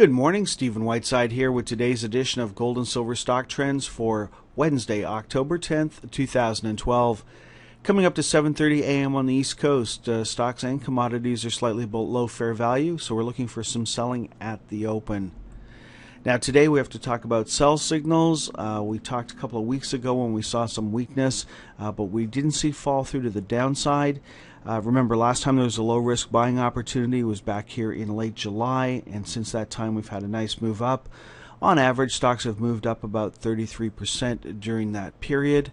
Good morning, Stephen Whiteside here with today's edition of Gold and Silver Stock Trends for Wednesday, October 10th, 2012. Coming up to 7:30 a.m. on the East Coast, uh, stocks and commodities are slightly below fair value, so we're looking for some selling at the open. Now, today we have to talk about sell signals. Uh, we talked a couple of weeks ago when we saw some weakness, uh, but we didn't see fall through to the downside. Uh, remember, last time there was a low risk buying opportunity was back here in late July, and since that time we've had a nice move up. On average, stocks have moved up about 33% during that period.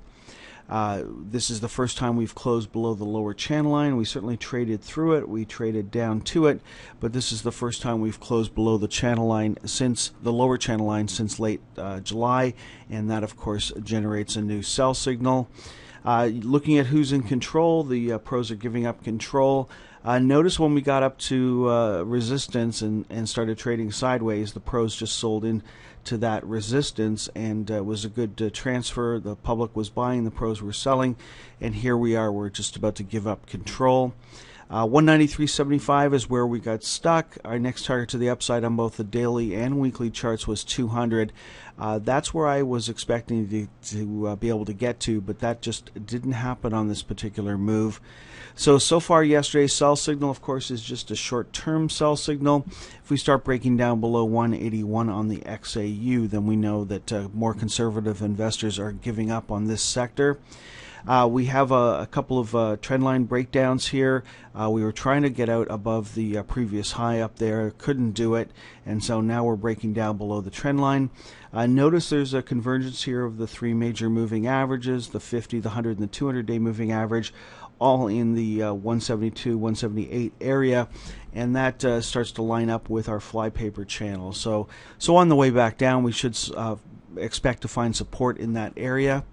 Uh, this is the first time we've closed below the lower channel line. We certainly traded through it, we traded down to it, but this is the first time we've closed below the channel line since the lower channel line since late uh, July, and that, of course, generates a new sell signal. Uh, looking at who's in control, the uh, pros are giving up control. Uh, notice when we got up to uh, resistance and, and started trading sideways, the pros just sold in to that resistance and uh, was a good uh, transfer. The public was buying, the pros were selling, and here we are. We're just about to give up control. Uh, 193.75 is where we got stuck. Our next target to the upside on both the daily and weekly charts was 200. Uh, that's where I was expecting to, to uh, be able to get to, but that just didn't happen on this particular move. So, so far yesterday's sell signal, of course, is just a short term sell signal. If we start breaking down below 181 on the XAU, then we know that uh, more conservative investors are giving up on this sector. Uh, we have a, a couple of uh, trendline breakdowns here. Uh, we were trying to get out above the uh, previous high up there, couldn't do it, and so now we're breaking down below the trend line. Uh, notice there's a convergence here of the three major moving averages the 50, the 100, and the 200 day moving average all in the uh, 172, 178 area, and that uh, starts to line up with our flypaper channel. So, so on the way back down, we should uh, expect to find support in that area.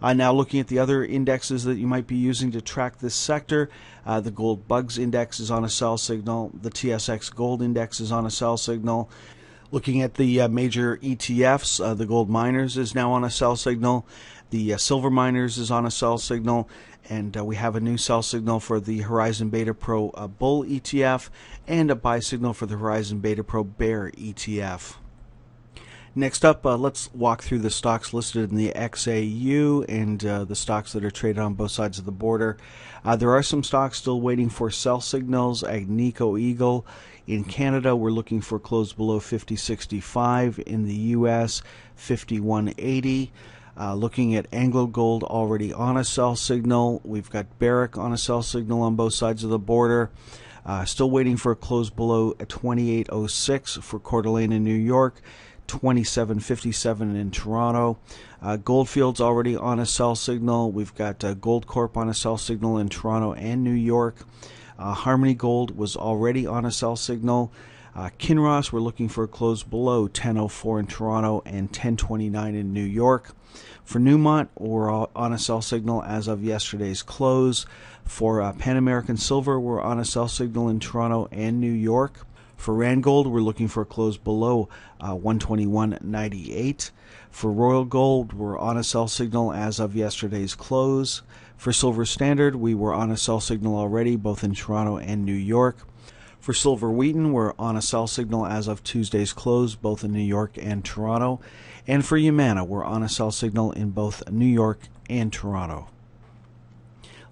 Uh, now, looking at the other indexes that you might be using to track this sector, uh, the Gold Bugs Index is on a sell signal, the TSX Gold Index is on a sell signal. Looking at the uh, major ETFs, uh, the Gold Miners is now on a sell signal, the uh, Silver Miners is on a sell signal, and uh, we have a new sell signal for the Horizon Beta Pro Bull ETF and a buy signal for the Horizon Beta Pro Bear ETF. Next up, uh, let's walk through the stocks listed in the XAU and uh, the stocks that are traded on both sides of the border. Uh, there are some stocks still waiting for sell signals. Agnico Eagle in Canada, we're looking for close below 50.65. In the U.S., 51.80. Uh, looking at Anglo Gold already on a sell signal. We've got Barrick on a sell signal on both sides of the border. Uh, still waiting for a close below 28.06 for Coeur d'Alene in New York. 2757 in Toronto. Uh, Goldfields already on a sell signal. We've got uh, Goldcorp on a sell signal in Toronto and New York. Uh, Harmony Gold was already on a sell signal. Uh, Kinross, we're looking for a close below 1004 in Toronto and 1029 in New York. For Newmont, we're on a sell signal as of yesterday's close. For uh, Pan American Silver, we're on a sell signal in Toronto and New York. For Randgold, we're looking for a close below uh, 121.98. For Royal Gold, we're on a sell signal as of yesterday's close. For Silver Standard, we were on a sell signal already, both in Toronto and New York. For Silver Wheaton, we're on a sell signal as of Tuesday's close, both in New York and Toronto. And for Yamana, we're on a sell signal in both New York and Toronto.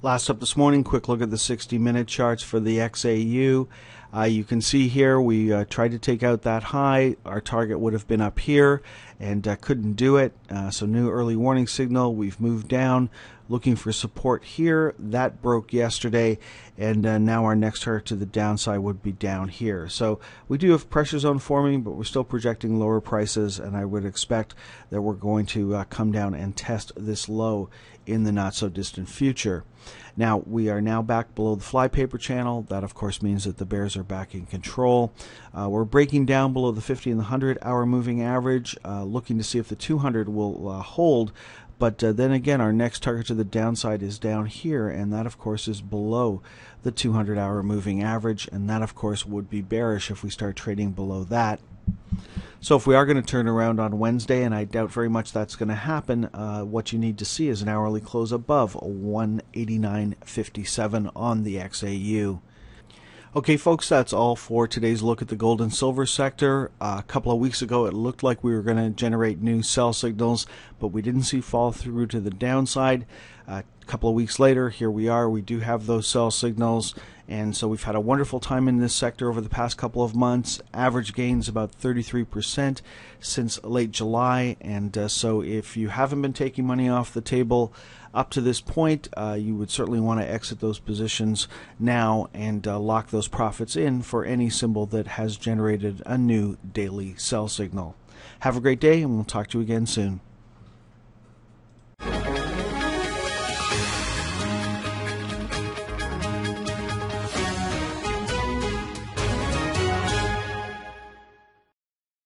Last up this morning, quick look at the 60 minute charts for the XAU. Uh, you can see here we uh, tried to take out that high. Our target would have been up here and uh, couldn't do it. Uh, so, new early warning signal. We've moved down looking for support here. That broke yesterday, and uh, now our next target to the downside would be down here. So, we do have pressure zone forming, but we're still projecting lower prices, and I would expect that we're going to uh, come down and test this low in the not so distant future. Now, we are now back below the flypaper channel. That, of course, means that the bears are back in control. Uh, we're breaking down below the 50 and the 100 hour moving average, uh, looking to see if the 200 will uh, hold. But uh, then again, our next target to the downside is down here, and that, of course, is below the 200 hour moving average. And that, of course, would be bearish if we start trading below that. So if we are going to turn around on Wednesday, and I doubt very much that's going to happen, uh, what you need to see is an hourly close above 189.57 on the XAU. Okay, folks, that's all for today's look at the gold and silver sector. Uh, a couple of weeks ago, it looked like we were going to generate new sell signals, but we didn't see fall through to the downside. Uh, couple of weeks later, here we are. We do have those sell signals, and so we've had a wonderful time in this sector over the past couple of months. Average gains about 33% since late July, and uh, so if you haven't been taking money off the table, up to this point, uh, you would certainly want to exit those positions now and uh, lock those profits in for any symbol that has generated a new daily sell signal. Have a great day, and we'll talk to you again soon.